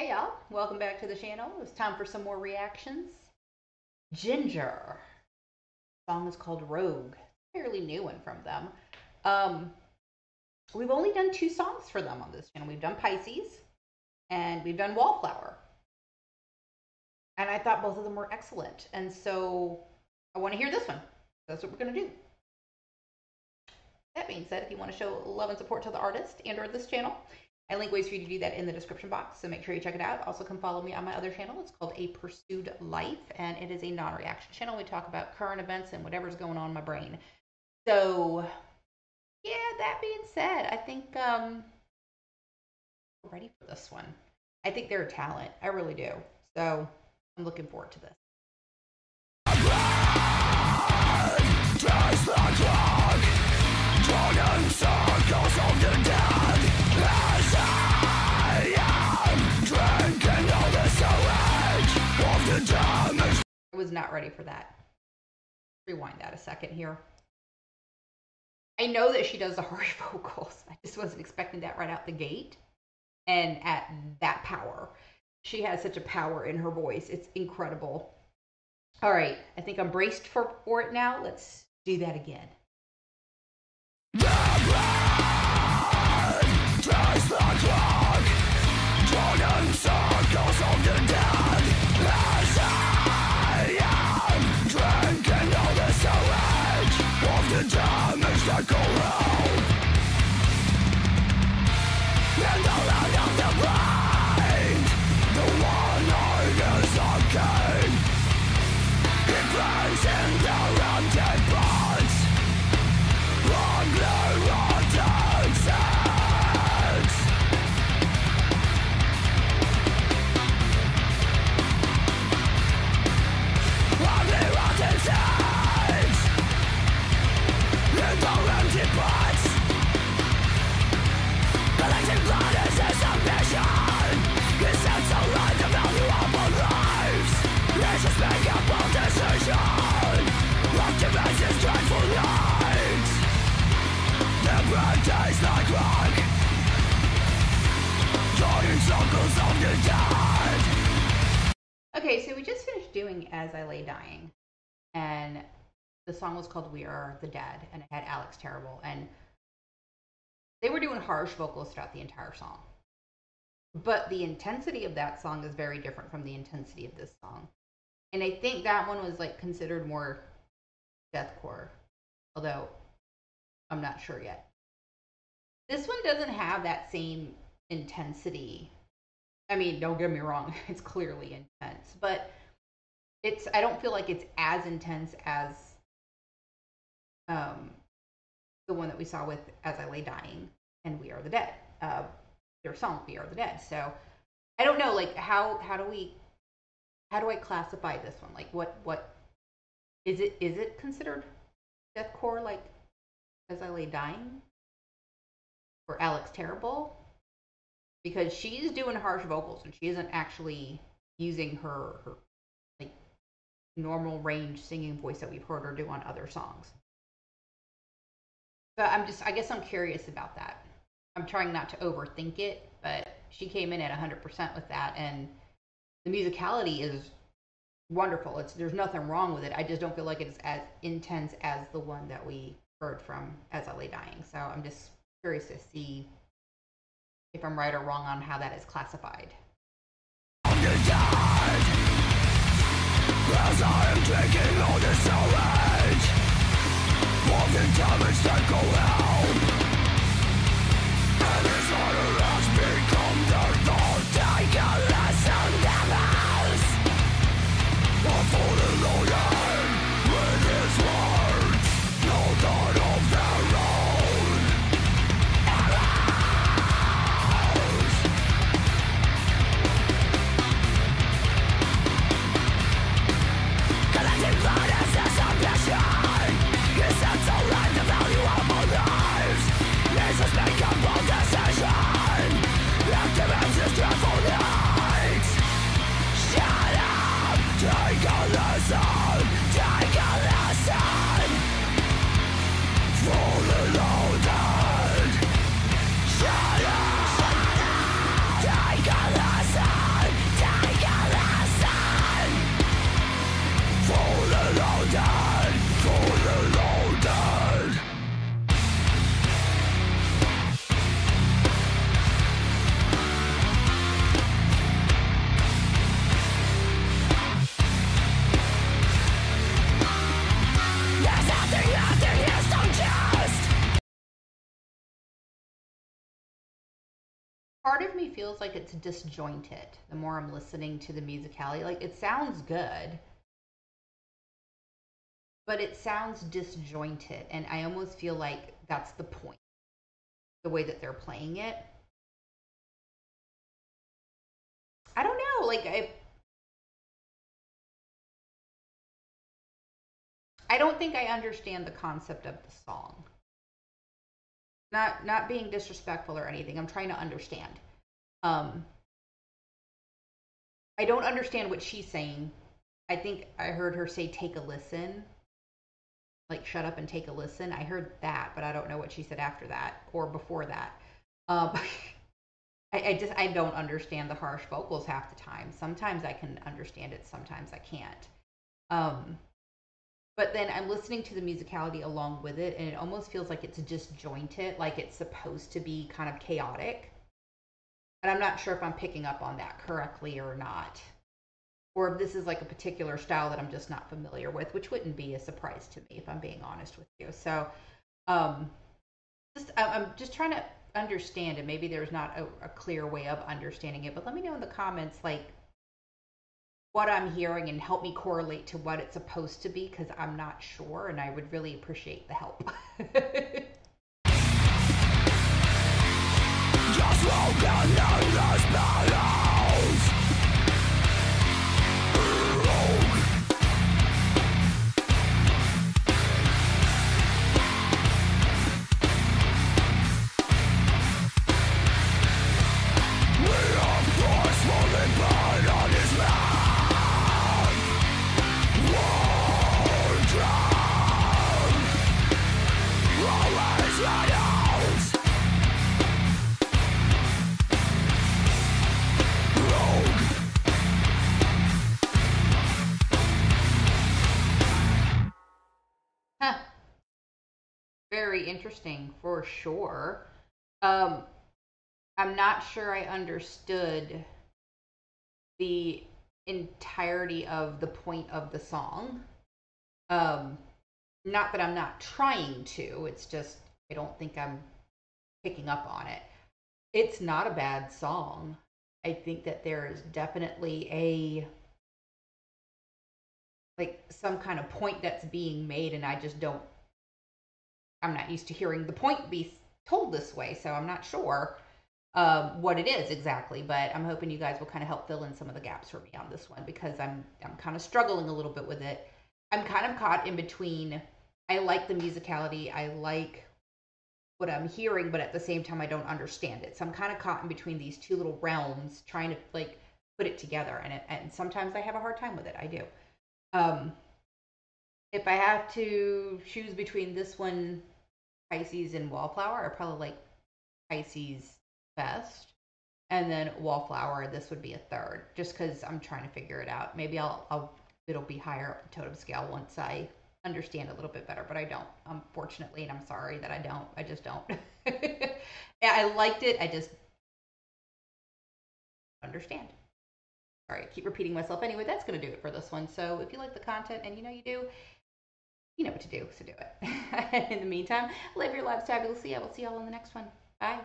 Hey y'all, welcome back to the channel. It's time for some more reactions. Jinjer. Song is called Rogue. Fairly new one from them. Um, we've only done two songs for them on this channel. We've done Pisces and we've done Wallflower. And I thought both of them were excellent. And so I want to hear this one. That's what we're going to do. That being said, if you want to show love and support to the artist and or this channel, I link ways for you to do that in the description box, so make sure you check it out. Also, come follow me on my other channel. It's called A Pursued Life, and it is a non-reaction channel. We talk about current events and whatever's going on in my brain. So, yeah, that being said, I think um, we're ready for this one. I think they're a talent. I really do. So, I'm looking forward to this. Ready for that. Rewind that a second here. I know that she does the harsh vocals. I just wasn't expecting that right out the gate. And at that power, she has such a power in her voice. It's incredible. All right, I think I'm braced for, for it now. Let's do that again. Okay, Dying, and the song was called We Are the Dead, and it had Alex Terrible, and they were doing harsh vocals throughout the entire song. But the intensity of that song is very different from the intensity of this song. And I think that one was like considered more deathcore, although I'm not sure yet. This one doesn't have that same intensity. I mean, don't get me wrong, it's clearly intense, but it's I don't feel like it's as intense as um the one that we saw with As I Lay Dying and We Are the Dead. Uh their song We Are the Dead. So I don't know, like how how do we how do I classify this one? Like what what is it is it considered deathcore like As I Lay Dying? for Alex Terrible because she's doing harsh vocals and she isn't actually using her, her normal range singing voice that we've heard her do on other songs. But I'm just I guess I'm curious about that. I'm trying not to overthink it, but she came in at 100% with that and the musicality is wonderful. It's there's nothing wrong with it. I just don't feel like it's as intense as the one that we heard from As I Lay Dying. So I'm just curious to see if I'm right or wrong on how that is classified. I am taking all this all the damage that go part of me feels like it's disjointed the more I'm listening to the musicality. Like it sounds good, but it sounds disjointed. And I almost feel like that's the point, the way that they're playing it. I don't know. Like, I. I don't think I understand the concept of the song. Not not being disrespectful or anything. I'm trying to understand. Um, I don't understand what she's saying. I think I heard her say take a listen. Like shut up and take a listen. I heard that, but I don't know what she said after that or before that. Um, I, I just I don't understand the harsh vocals half the time. Sometimes I can understand it, sometimes I can't. Um, but then I'm listening to the musicality along with it, and it almost feels like it's disjointed, like it's supposed to be kind of chaotic. And I'm not sure if I'm picking up on that correctly or not. Or if this is like a particular style that I'm just not familiar with, which wouldn't be a surprise to me if I'm being honest with you. So, um, just I'm just trying to understand, and maybe there's not a, a clear way of understanding it. But let me know in the comments, like what I'm hearing and help me correlate to what it's supposed to be because I'm not sure and I would really appreciate the help. very interesting for sure. Um, I'm not sure I understood the entirety of the point of the song. Um, not that I'm not trying to, it's just I don't think I'm picking up on it. It's not a bad song. I think that there is definitely a like some kind of point that's being made and I just don't I'm not used to hearing the point be told this way, so I'm not sure um, what it is exactly. But I'm hoping you guys will kind of help fill in some of the gaps for me on this one because I'm I'm kind of struggling a little bit with it. I'm kind of caught in between. I like the musicality. I like what I'm hearing, but at the same time, I don't understand it. So I'm kind of caught in between these two little realms, trying to like put it together. And it, and sometimes I have a hard time with it. I do. Um, if I have to choose between this one Pisces and Wallflower I probably like Pisces best. And then Wallflower, this would be a third, just because I'm trying to figure it out. Maybe I'll, I'll it'll be higher up the totem scale once I understand a little bit better, but I don't, unfortunately, and I'm sorry that I don't. I just don't. I liked it. I just understand. All right, keep repeating myself. Anyway, that's going to do it for this one. So if you like the content, and you know you do, you know what to do, so do it. in the meantime, live your lives fabulously. I will see y'all in the next one. Bye.